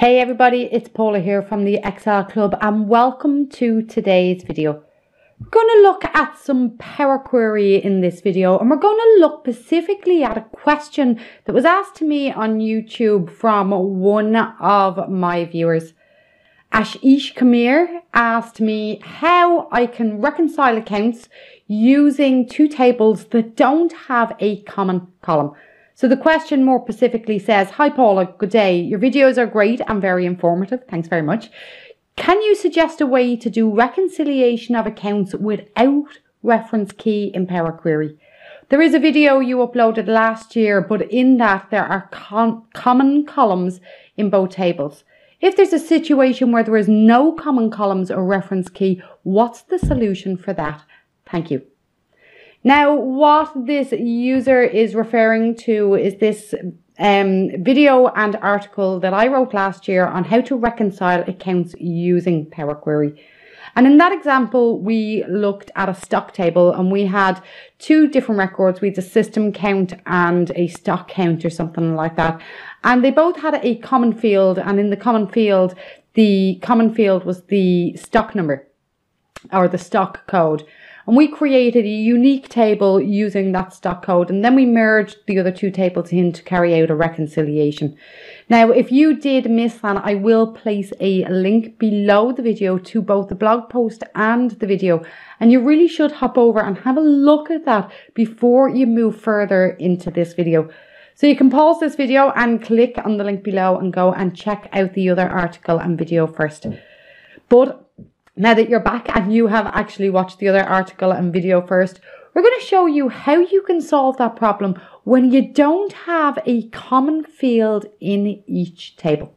Hey everybody, it's Paula here from the Excel Club and welcome to today's video. We're going to look at some Power Query in this video and we're going to look specifically at a question that was asked to me on YouTube from one of my viewers. Ashish Kamir asked me how I can reconcile accounts using two tables that don't have a common column. So the question more specifically says, Hi Paula, good day. Your videos are great and very informative. Thanks very much. Can you suggest a way to do reconciliation of accounts without reference key in Power Query? There is a video you uploaded last year, but in that there are common columns in both tables. If there's a situation where there is no common columns or reference key, what's the solution for that? Thank you. Now, what this user is referring to is this um, video and article that I wrote last year on how to reconcile accounts using Power Query. And in that example, we looked at a stock table and we had two different records. We had a system count and a stock count or something like that. And they both had a common field. And in the common field, the common field was the stock number or the stock code. And we created a unique table using that stock code. And then we merged the other two tables in to carry out a reconciliation. Now, if you did miss that, I will place a link below the video to both the blog post and the video. And you really should hop over and have a look at that before you move further into this video. So you can pause this video and click on the link below and go and check out the other article and video first. But now that you're back and you have actually watched the other article and video first, we're going to show you how you can solve that problem when you don't have a common field in each table.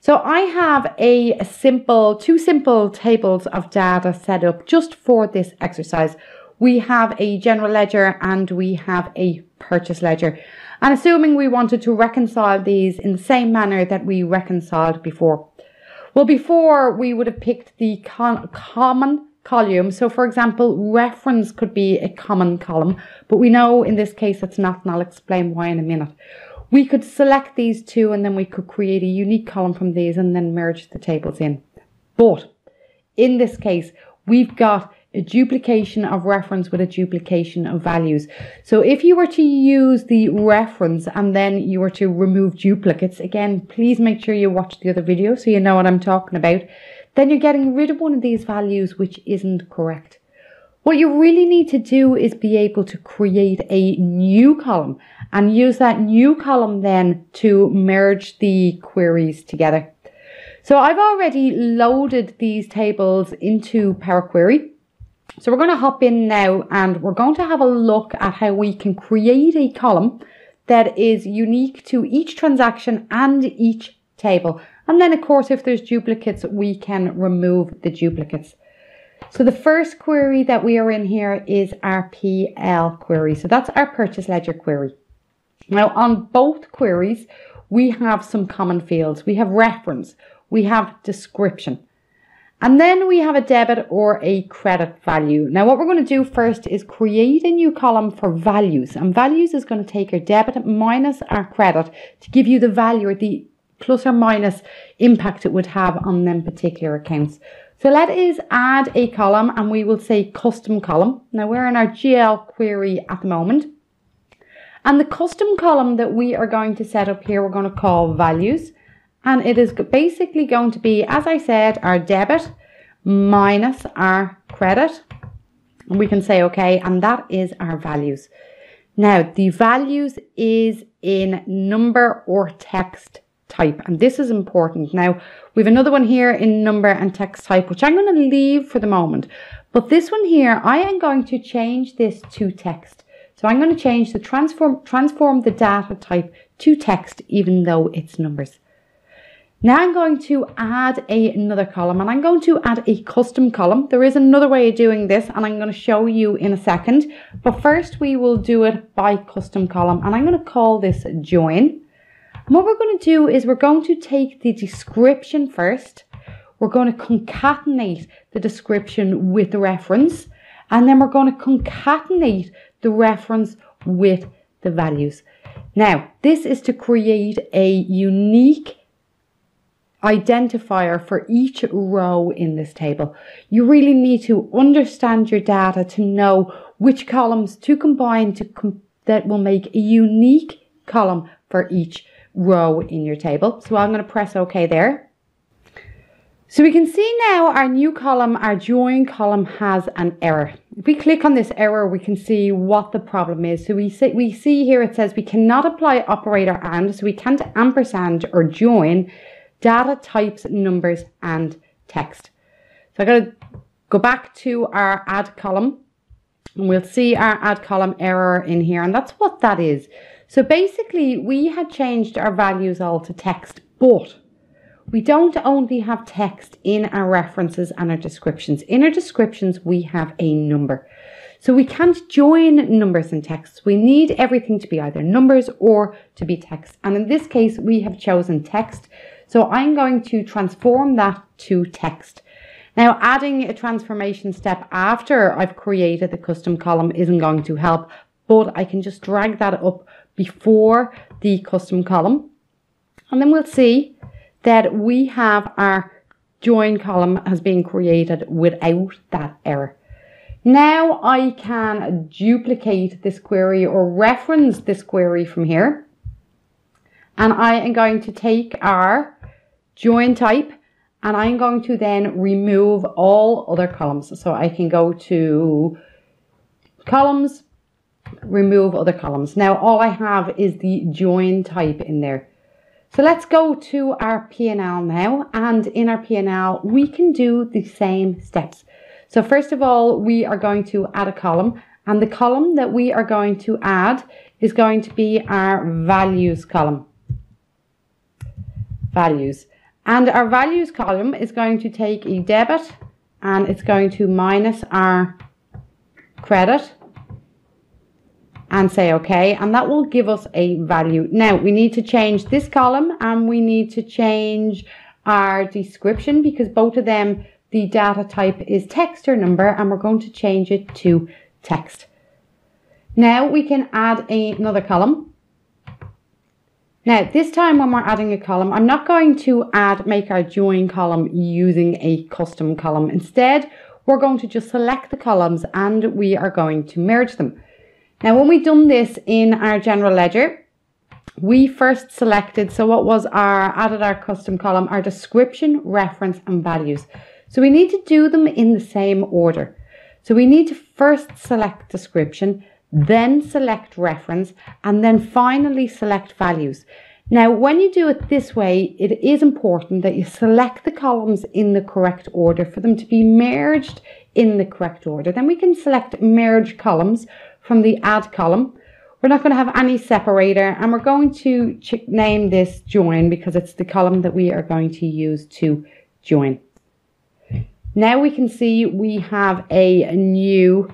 So I have a simple, two simple tables of data set up just for this exercise. We have a general ledger and we have a purchase ledger. And assuming we wanted to reconcile these in the same manner that we reconciled before. Well, before we would have picked the common column. So for example, reference could be a common column, but we know in this case it's not, and I'll explain why in a minute. We could select these two and then we could create a unique column from these and then merge the tables in. But in this case, we've got a duplication of reference with a duplication of values. So if you were to use the reference and then you were to remove duplicates, again, please make sure you watch the other video so you know what I'm talking about. Then you're getting rid of one of these values which isn't correct. What you really need to do is be able to create a new column and use that new column then to merge the queries together. So I've already loaded these tables into Power Query. So we're going to hop in now and we're going to have a look at how we can create a column that is unique to each transaction and each table. And then of course, if there's duplicates, we can remove the duplicates. So the first query that we are in here is our PL query. So that's our purchase ledger query. Now on both queries, we have some common fields. We have reference, we have description. And then we have a debit or a credit value. Now what we're going to do first is create a new column for values. And values is going to take our debit minus our credit to give you the value or the plus or minus impact it would have on them particular accounts. So let us add a column and we will say custom column. Now we're in our GL query at the moment. And the custom column that we are going to set up here, we're going to call values. And it is basically going to be, as I said, our debit minus our credit. And we can say, okay, and that is our values. Now, the values is in number or text type. And this is important. Now, we have another one here in number and text type, which I'm going to leave for the moment. But this one here, I am going to change this to text. So I'm going to change the transform, transform the data type to text, even though it's numbers. Now I'm going to add a, another column and I'm going to add a custom column. There is another way of doing this and I'm going to show you in a second. But first we will do it by custom column and I'm going to call this join. And what we're going to do is we're going to take the description first. We're going to concatenate the description with the reference and then we're going to concatenate the reference with the values. Now, this is to create a unique identifier for each row in this table. You really need to understand your data to know which columns to combine to com that will make a unique column for each row in your table. So I'm going to press OK there. So we can see now our new column, our join column has an error. If we click on this error, we can see what the problem is. So we see, we see here it says we cannot apply operator AND, so we can't ampersand or join data types, numbers, and text. So I'm going to go back to our add column and we'll see our add column error in here. And that's what that is. So basically we had changed our values all to text, but we don't only have text in our references and our descriptions. In our descriptions, we have a number. So we can't join numbers and texts. We need everything to be either numbers or to be text. And in this case, we have chosen text. So I'm going to transform that to text. Now, adding a transformation step after I've created the custom column isn't going to help, but I can just drag that up before the custom column. And then we'll see that we have our join column has been created without that error. Now I can duplicate this query or reference this query from here. And I am going to take our join type and I'm going to then remove all other columns. So I can go to columns, remove other columns. Now all I have is the join type in there. So let's go to our P&L now and in our P&L we can do the same steps. So first of all we are going to add a column and the column that we are going to add is going to be our values column. Values. And our values column is going to take a debit and it's going to minus our credit and say OK and that will give us a value. Now we need to change this column and we need to change our description because both of them the data type is text or number and we're going to change it to text. Now we can add another column now, this time when we're adding a column, I'm not going to add, make our join column using a custom column. Instead, we're going to just select the columns and we are going to merge them. Now, when we've done this in our general ledger, we first selected, so what was our, added our custom column, our description, reference and values. So we need to do them in the same order. So we need to first select description, then select reference, and then finally select values. Now, when you do it this way, it is important that you select the columns in the correct order for them to be merged in the correct order. Then we can select merge columns from the add column. We're not going to have any separator and we're going to name this join because it's the column that we are going to use to join. Now we can see we have a new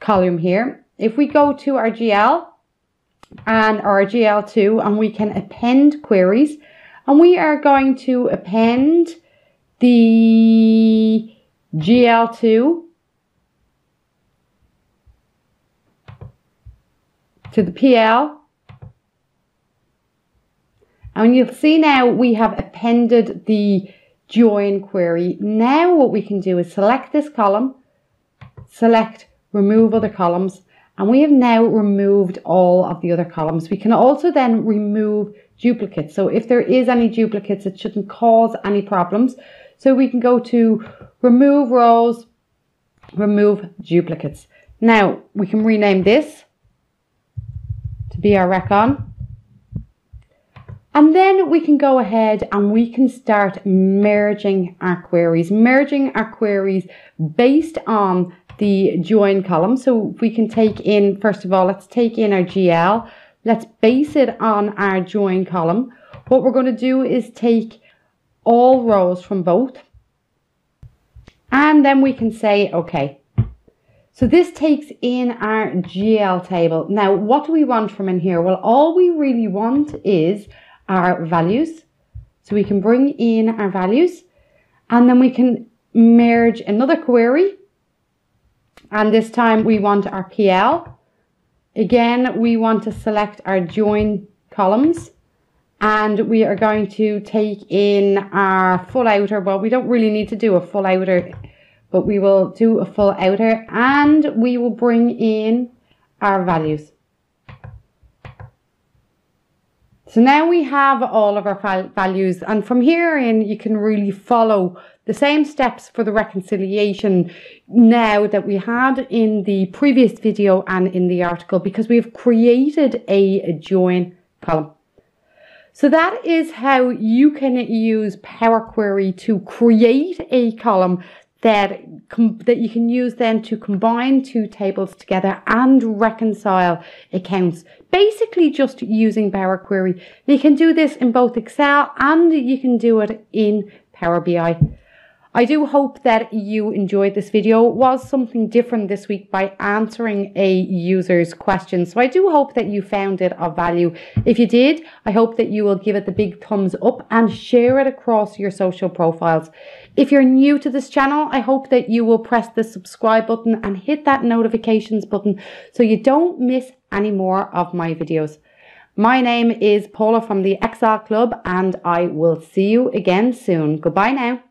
column here if we go to our GL and our GL2 and we can append queries and we are going to append the GL2 to the PL and you'll see now we have appended the join query. Now what we can do is select this column, select remove other columns and we have now removed all of the other columns. We can also then remove duplicates. So if there is any duplicates, it shouldn't cause any problems. So we can go to remove rows, remove duplicates. Now we can rename this to be our recon. And then we can go ahead and we can start merging our queries, merging our queries based on the join column. So we can take in, first of all, let's take in our GL. Let's base it on our join column. What we're going to do is take all rows from both. And then we can say, okay. So this takes in our GL table. Now, what do we want from in here? Well, all we really want is our values. So we can bring in our values and then we can merge another query and this time we want our PL. Again, we want to select our join columns and we are going to take in our full outer. Well, we don't really need to do a full outer, but we will do a full outer and we will bring in our values. So now we have all of our values and from here in you can really follow the same steps for the reconciliation now that we had in the previous video and in the article because we've created a join column. So that is how you can use Power Query to create a column that that you can use then to combine two tables together and reconcile accounts. Basically just using Power Query. You can do this in both Excel and you can do it in Power BI. I do hope that you enjoyed this video. It was something different this week by answering a user's question. So I do hope that you found it of value. If you did, I hope that you will give it the big thumbs up and share it across your social profiles. If you're new to this channel, I hope that you will press the subscribe button and hit that notifications button so you don't miss any more of my videos. My name is Paula from the Excel Club and I will see you again soon. Goodbye now.